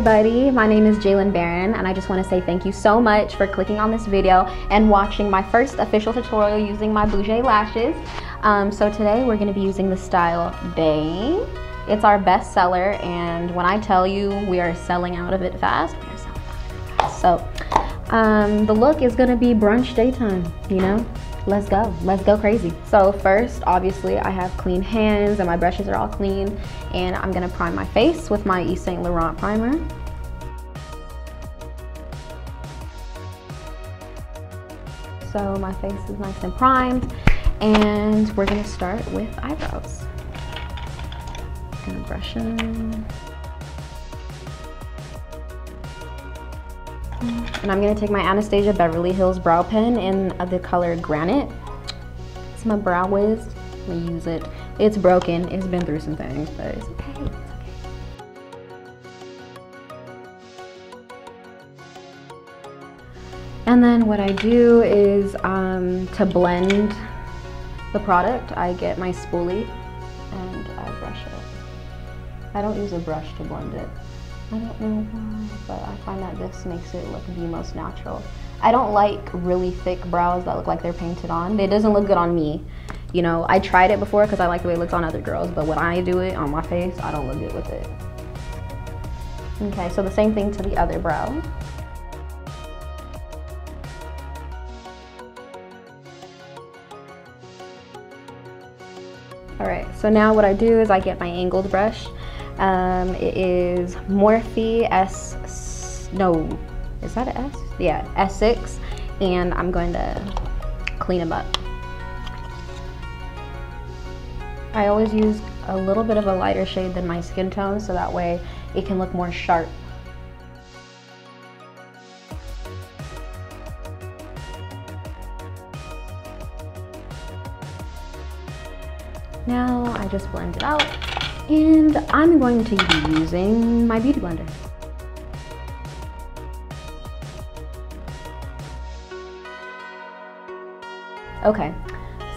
Everybody, my name is Jaylen Barron and I just want to say thank you so much for clicking on this video and watching my first official tutorial using my Boujaye lashes. Um, so today we're going to be using the style Bang. It's our best seller and when I tell you we are selling out of it fast, we are selling out of it fast. So um, the look is going to be brunch daytime, you know? Let's go. Let's go crazy. So first obviously i have clean hands and my brushes are all clean. And i'm gonna prime my face with my Yves Saint Laurent primer. So my face is nice and primed. And we're gonna start with eyebrows. Gonna brush them And I'm gonna take my Anastasia Beverly Hills brow pen in the color Granite. It's my brow wiz. Gonna use it. It's broken. It's been through some things, but it's okay. It's okay. And then what I do is um, to blend the product, I get my spoolie and I brush it. I don't use a brush to blend it. I don't know why, but I find that this makes it look the most natural. I don't like really thick brows that look like they're painted on. It doesn't look good on me. You know, I tried it before because I like the way it looks on other girls, but when I do it on my face, I don't look good with it. Okay, so the same thing to the other brow. All right, so now what I do is I get my angled brush um, it is Morphe S, no, is that an S? Yeah, S6, and I'm going to clean them up. I always use a little bit of a lighter shade than my skin tone so that way it can look more sharp. Now I just blend it out and I'm going to be using my Beauty Blender. Okay,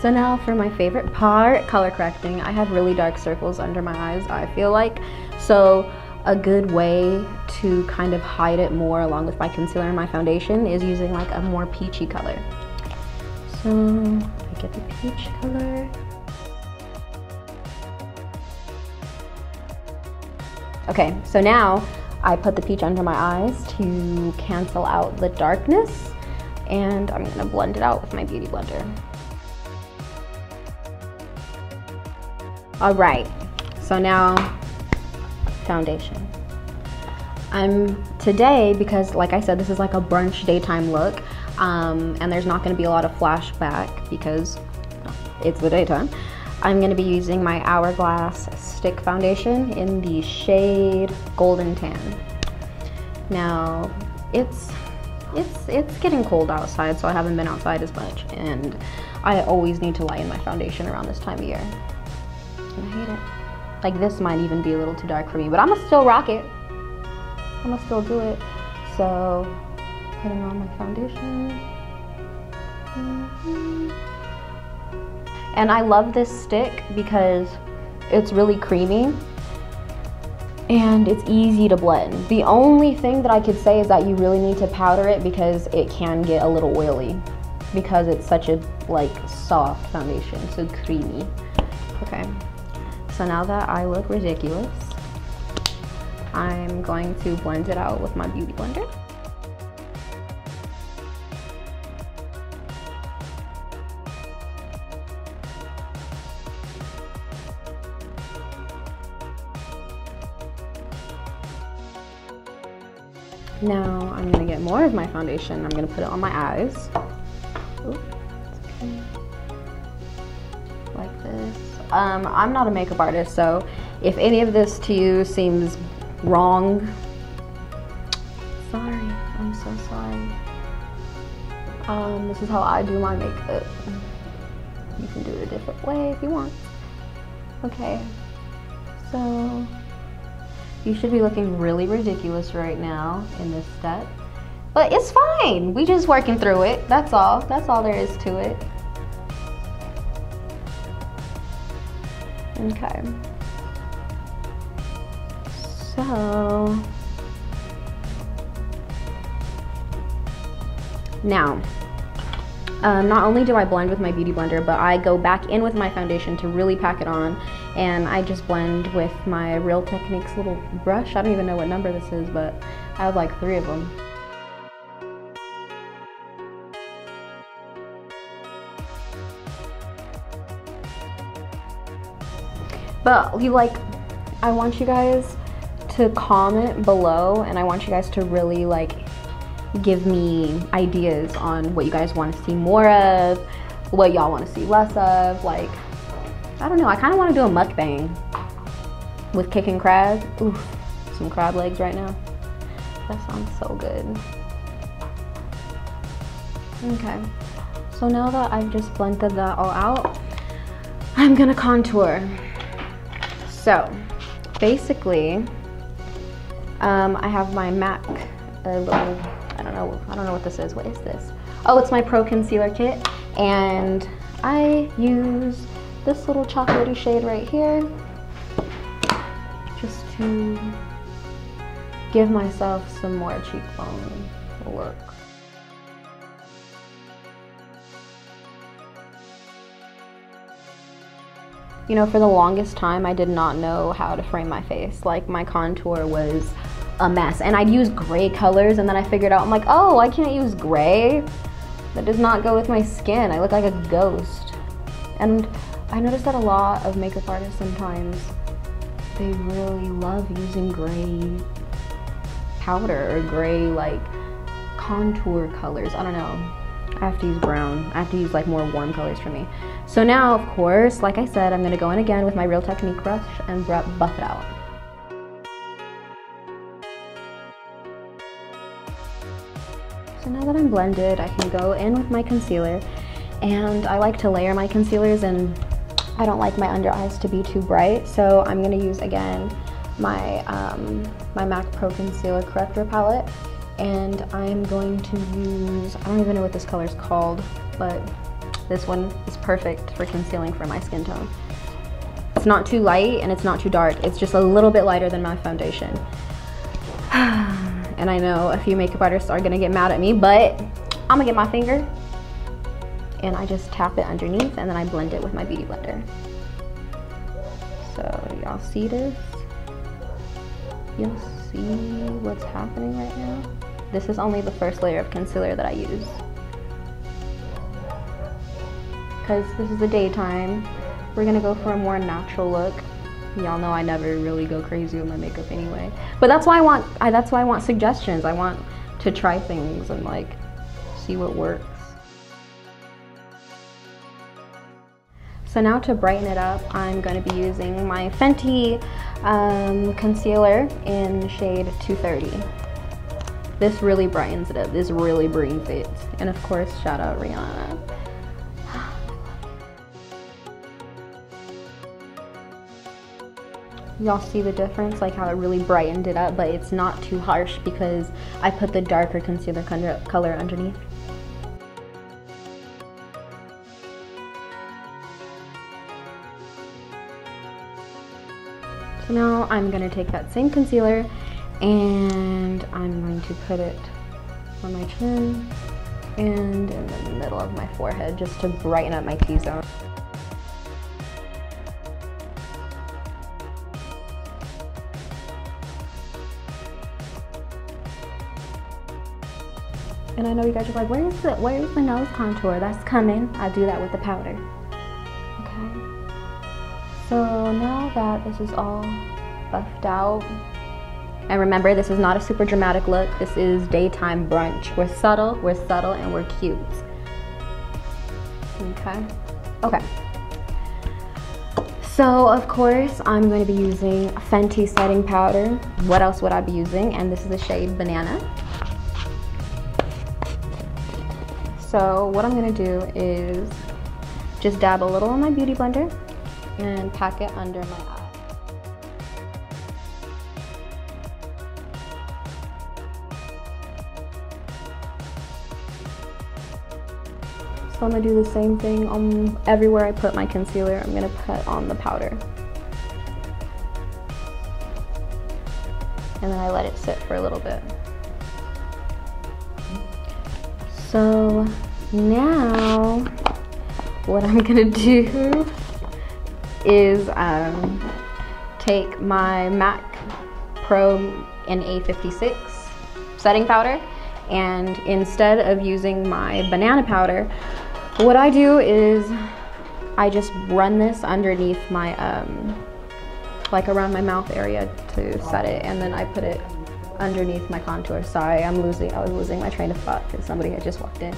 so now for my favorite part, color correcting. I have really dark circles under my eyes, I feel like. So a good way to kind of hide it more along with my concealer and my foundation is using like a more peachy color. So I get the peach color. Okay, so now I put the peach under my eyes to cancel out the darkness and I'm gonna blend it out with my Beauty Blender. All right, so now foundation. I'm today, because like I said, this is like a brunch daytime look um, and there's not gonna be a lot of flashback because it's the daytime. I'm gonna be using my Hourglass Stick Foundation in the shade Golden Tan. Now, it's, it's, it's getting cold outside, so I haven't been outside as much, and I always need to lighten my foundation around this time of year. And I hate it. Like this might even be a little too dark for me, but I'm gonna still rock it. I'm gonna still do it. So, putting on my foundation. Mm -hmm. And I love this stick because it's really creamy and it's easy to blend. The only thing that I could say is that you really need to powder it because it can get a little oily because it's such a like soft foundation, so creamy. Okay, so now that I look ridiculous, I'm going to blend it out with my Beauty Blender. Now I'm gonna get more of my foundation. I'm gonna put it on my eyes. Like this. Um, I'm not a makeup artist, so if any of this to you seems wrong, sorry, I'm so sorry. Um, this is how I do my makeup. You can do it a different way if you want. Okay, so you should be looking really ridiculous right now in this step. But it's fine. We just working through it. That's all. That's all there is to it. Okay. So now uh, not only do I blend with my beauty blender, but I go back in with my foundation to really pack it on. And I just blend with my Real Techniques little brush. I don't even know what number this is, but I have like three of them. But you like, I want you guys to comment below and I want you guys to really like give me ideas on what you guys want to see more of, what y'all want to see less of. Like, I don't know, I kind of want to do a mukbang with Kickin' Crab. Oof, some crab legs right now. That sounds so good. Okay, so now that I've just blended that all out, I'm gonna contour. So, basically, um, I have my MAC, a little I don't know, I don't know what this is. What is this? Oh, it's my Pro Concealer Kit. And I use this little chocolatey shade right here just to give myself some more cheekbone look. You know, for the longest time, I did not know how to frame my face. Like, my contour was a mess. And I'd use gray colors and then I figured out, I'm like, oh, I can't use gray. That does not go with my skin. I look like a ghost. And I noticed that a lot of makeup artists sometimes, they really love using gray powder or gray like contour colors. I don't know. I have to use brown. I have to use like more warm colors for me. So now, of course, like I said, I'm gonna go in again with my Real Technique brush and buff it out. So now that I'm blended, I can go in with my concealer and I like to layer my concealers and I don't like my under eyes to be too bright. So I'm gonna use again my, um, my MAC Pro Concealer Corrector Palette and I'm going to use, I don't even know what this color is called, but this one is perfect for concealing for my skin tone. It's not too light and it's not too dark. It's just a little bit lighter than my foundation. And I know a few makeup artists are gonna get mad at me, but I'm gonna get my finger and I just tap it underneath and then I blend it with my Beauty Blender. So y'all see this? You'll see what's happening right now? This is only the first layer of concealer that I use. Because this is the daytime, we're gonna go for a more natural look. Y'all know I never really go crazy with my makeup anyway. But that's why I want I, that's why I want suggestions. I want to try things and like see what works. So now to brighten it up, I'm going to be using my Fenty um, concealer in shade 230. This really brightens it up. This really brings it. And of course, shout out Rihanna. y'all see the difference like how it really brightened it up but it's not too harsh because I put the darker concealer color underneath now I'm going to take that same concealer and I'm going to put it on my chin and in the middle of my forehead just to brighten up my T-zone And I know you guys are like, where's the, where's the nose contour? That's coming. I do that with the powder. So now that this is all buffed out, and remember, this is not a super dramatic look. This is daytime brunch. We're subtle, we're subtle, and we're cute. Okay. Okay. So of course, I'm going to be using Fenty setting powder. What else would I be using? And this is the shade Banana. So what I'm gonna do is just dab a little on my Beauty Blender and pack it under my eye. So I'm gonna do the same thing on everywhere I put my concealer, I'm gonna put on the powder. And then I let it sit for a little bit. So now what I'm gonna do is um, take my MAC Pro NA56 setting powder and instead of using my banana powder, what I do is I just run this underneath my, um, like around my mouth area to set it and then I put it underneath my contour. Sorry, I'm losing, I was losing my train of thought because somebody had just walked in.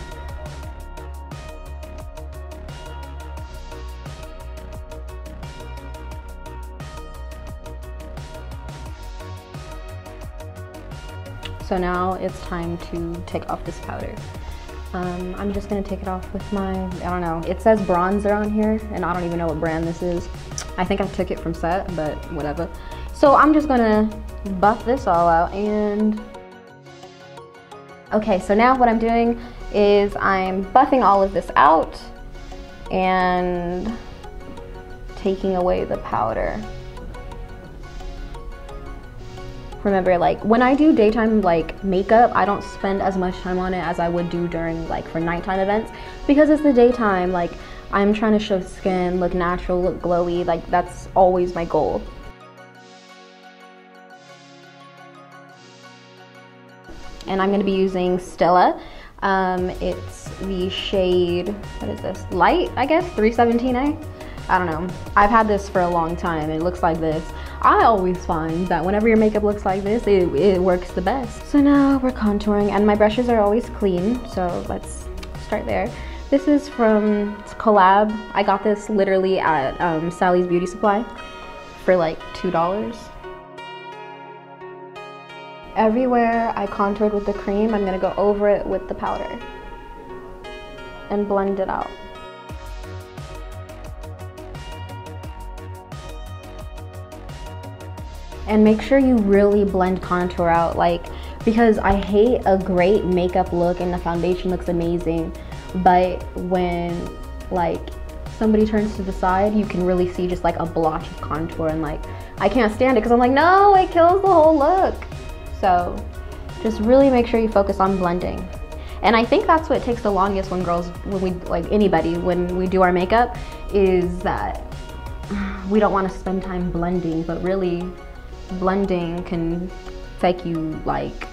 So now it's time to take off this powder. Um, I'm just gonna take it off with my, I don't know, it says bronzer on here and I don't even know what brand this is. I think I took it from set, but whatever. So I'm just gonna buff this all out and, okay, so now what I'm doing is I'm buffing all of this out and taking away the powder remember like when I do daytime like makeup, I don't spend as much time on it as I would do during like for nighttime events because it's the daytime like I'm trying to show skin, look natural, look glowy, like that's always my goal. And I'm gonna be using Stila. Um, it's the shade, what is this? Light, I guess, 317A. I don't know. I've had this for a long time. It looks like this. I always find that whenever your makeup looks like this, it, it works the best. So now we're contouring and my brushes are always clean. So let's start there. This is from Collab. I got this literally at um, Sally's Beauty Supply for like $2. Everywhere I contoured with the cream, I'm gonna go over it with the powder and blend it out. And make sure you really blend contour out like because I hate a great makeup look and the foundation looks amazing but when like somebody turns to the side you can really see just like a blotch of contour and like I can't stand it because I'm like no it kills the whole look. So just really make sure you focus on blending. And I think that's what takes the longest when girls when we like anybody when we do our makeup is that we don't want to spend time blending but really blending can take you like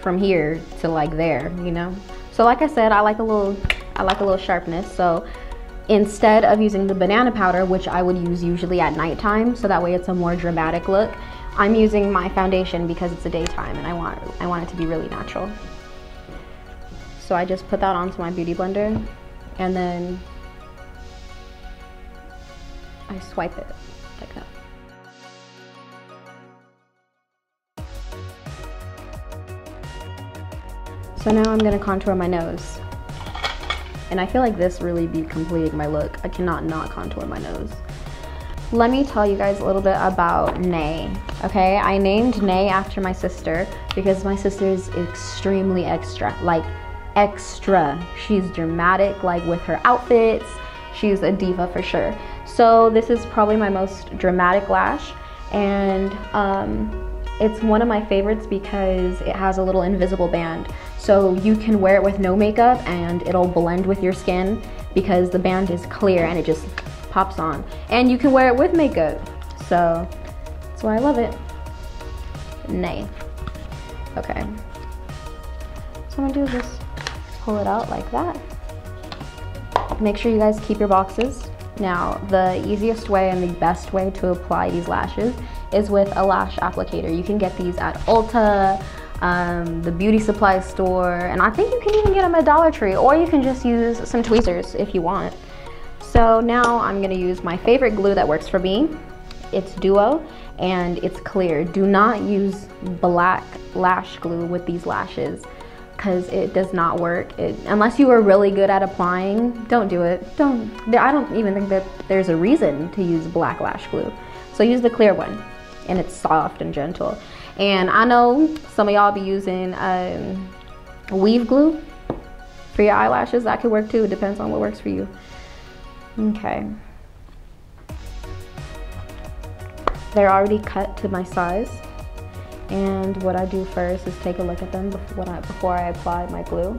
from here to like there, you know? So like I said, I like a little, I like a little sharpness. So instead of using the banana powder, which I would use usually at nighttime, so that way it's a more dramatic look, I'm using my foundation because it's a daytime and I want, I want it to be really natural. So I just put that onto my beauty blender and then I swipe it So now I'm gonna contour my nose. And I feel like this really be completing my look. I cannot not contour my nose. Let me tell you guys a little bit about Nay, okay? I named Nay after my sister because my sister is extremely extra, like extra. She's dramatic, like with her outfits. She's a diva for sure. So this is probably my most dramatic lash and um, it's one of my favorites because it has a little invisible band. So you can wear it with no makeup and it'll blend with your skin because the band is clear and it just pops on. And you can wear it with makeup. So that's why I love it. Nay. Okay. So I'm gonna do is just pull it out like that. Make sure you guys keep your boxes. Now, the easiest way and the best way to apply these lashes is with a lash applicator. You can get these at Ulta, um, the beauty supply store, and I think you can even get them at Dollar Tree, or you can just use some tweezers if you want. So now I'm gonna use my favorite glue that works for me. It's Duo, and it's clear. Do not use black lash glue with these lashes because it does not work. It, unless you are really good at applying, don't do it. Don't, I don't even think that there's a reason to use black lash glue. So use the clear one and it's soft and gentle. And I know some of y'all be using um, weave glue for your eyelashes. That could work too. It depends on what works for you. Okay. They're already cut to my size. And what I do first is take a look at them before I, before I apply my glue.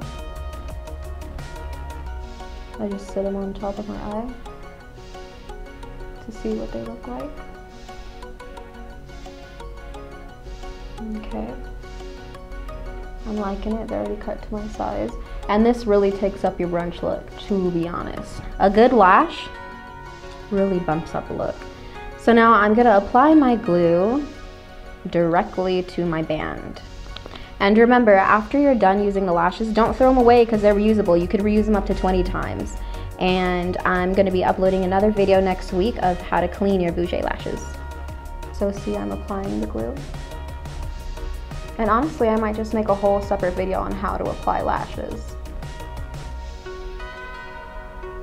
I just sit them on top of my eye to see what they look like. Okay. I'm liking it, they're already cut to my size. And this really takes up your brunch look, to be honest. A good lash really bumps up a look. So now I'm gonna apply my glue directly to my band. And remember, after you're done using the lashes, don't throw them away because they're reusable. You could reuse them up to 20 times. And I'm gonna be uploading another video next week of how to clean your Boujaye lashes. So see, I'm applying the glue. And honestly, I might just make a whole separate video on how to apply lashes.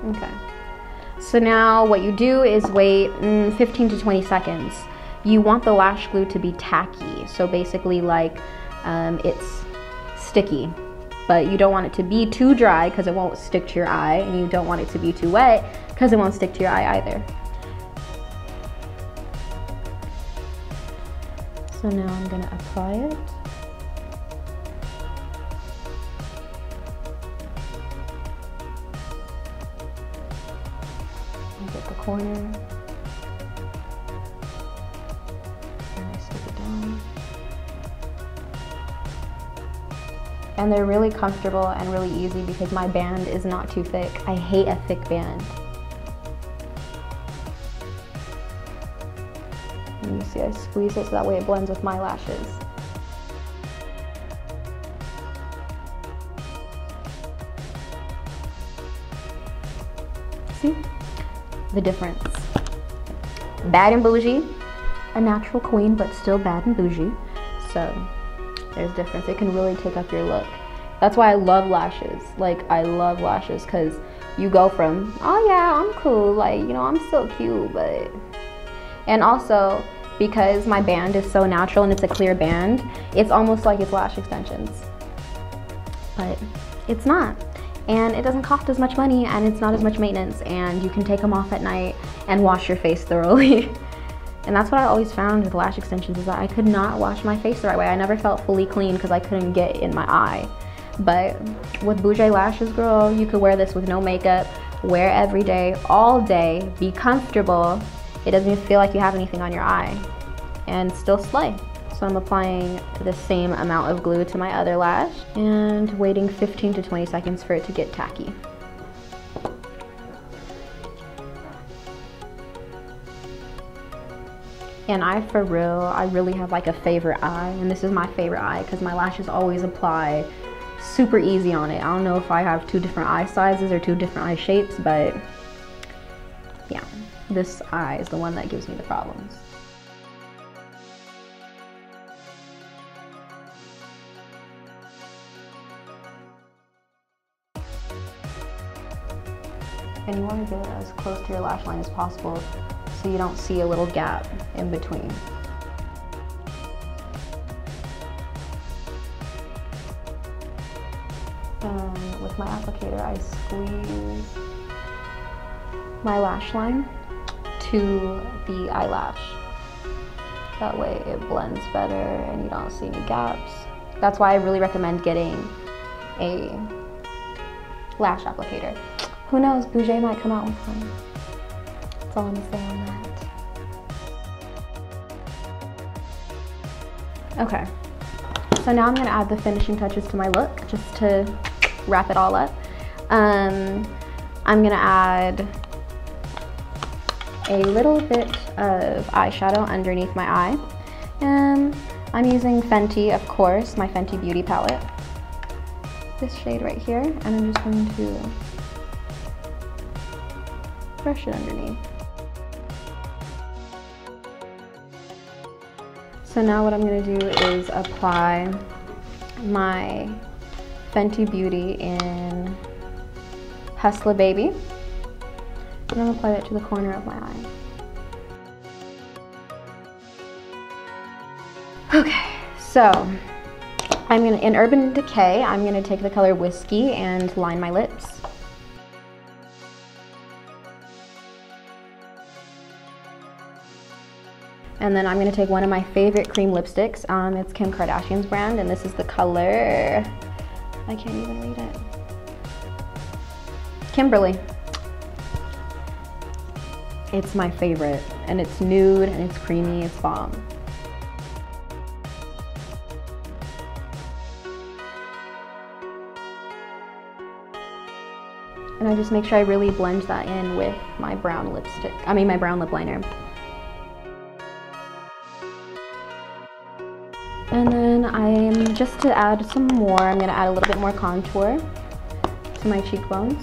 Okay. So now what you do is wait mm, 15 to 20 seconds. You want the lash glue to be tacky. So basically like um, it's sticky, but you don't want it to be too dry because it won't stick to your eye and you don't want it to be too wet because it won't stick to your eye either. So now I'm gonna apply it. Get the corner. And I stick it down. And they're really comfortable and really easy because my band is not too thick. I hate a thick band. And you see I squeeze it so that way it blends with my lashes. The difference. Bad and bougie, a natural queen, but still bad and bougie. So there's difference. It can really take up your look. That's why I love lashes. Like I love lashes because you go from, oh yeah, I'm cool, like, you know, I'm still cute, but, and also because my band is so natural and it's a clear band, it's almost like it's lash extensions. But it's not and it doesn't cost as much money and it's not as much maintenance and you can take them off at night and wash your face thoroughly. and that's what I always found with lash extensions is that I could not wash my face the right way. I never felt fully clean because I couldn't get in my eye. But with Boujaye Lashes, girl, you could wear this with no makeup, wear every day, all day, be comfortable. It doesn't even feel like you have anything on your eye and still slay. So I'm applying the same amount of glue to my other lash and waiting 15 to 20 seconds for it to get tacky. And I, for real, I really have like a favorite eye, and this is my favorite eye because my lashes always apply super easy on it. I don't know if I have two different eye sizes or two different eye shapes, but yeah, this eye is the one that gives me the problems. And you want to get it as close to your lash line as possible so you don't see a little gap in between. And with my applicator, I squeeze my lash line to the eyelash. That way it blends better and you don't see any gaps. That's why I really recommend getting a lash applicator. Who knows, Boujaye might come out with one. That's all I'm gonna say on that. Okay, so now I'm gonna add the finishing touches to my look just to wrap it all up. Um, I'm gonna add a little bit of eyeshadow underneath my eye. And I'm using Fenty, of course, my Fenty Beauty palette. This shade right here, and I'm just going to brush it underneath. So now what I'm going to do is apply my Fenty Beauty in Hustla Baby. And I'm going to apply that to the corner of my eye. Okay, so I'm gonna, in Urban Decay, I'm gonna take the color Whiskey and line my lips. And then I'm gonna take one of my favorite cream lipsticks. Um, it's Kim Kardashian's brand, and this is the color, I can't even read it. Kimberly. It's my favorite, and it's nude, and it's creamy, it's bomb. And I just make sure I really blend that in with my brown lipstick, I mean my brown lip liner. And then I'm, just to add some more, I'm gonna add a little bit more contour to my cheekbones.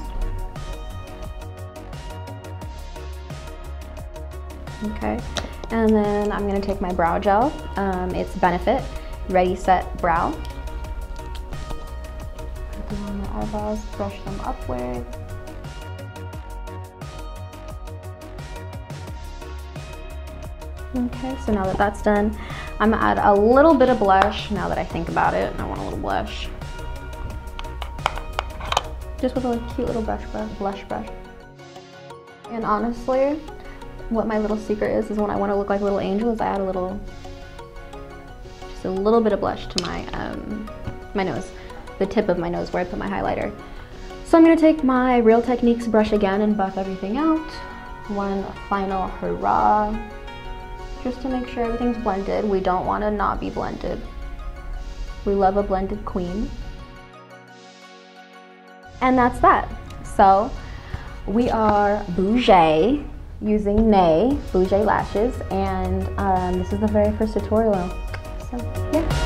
Okay, and then I'm gonna take my brow gel. Um, it's Benefit Ready Set Brow. Put them on my eyebrows, brush them upward. Okay, so now that that's done, I'm gonna add a little bit of blush now that I think about it. I want a little blush. Just with a cute little brush brush, blush brush. And honestly, what my little secret is, is when I wanna look like a little angel is I add a little, just a little bit of blush to my, um, my nose, the tip of my nose where I put my highlighter. So I'm gonna take my Real Techniques brush again and buff everything out. One final hurrah just to make sure everything's blended. We don't want to not be blended. We love a blended queen. And that's that. So we are Bougie using Nay Boujaye lashes and um, this is the very first tutorial. So yeah.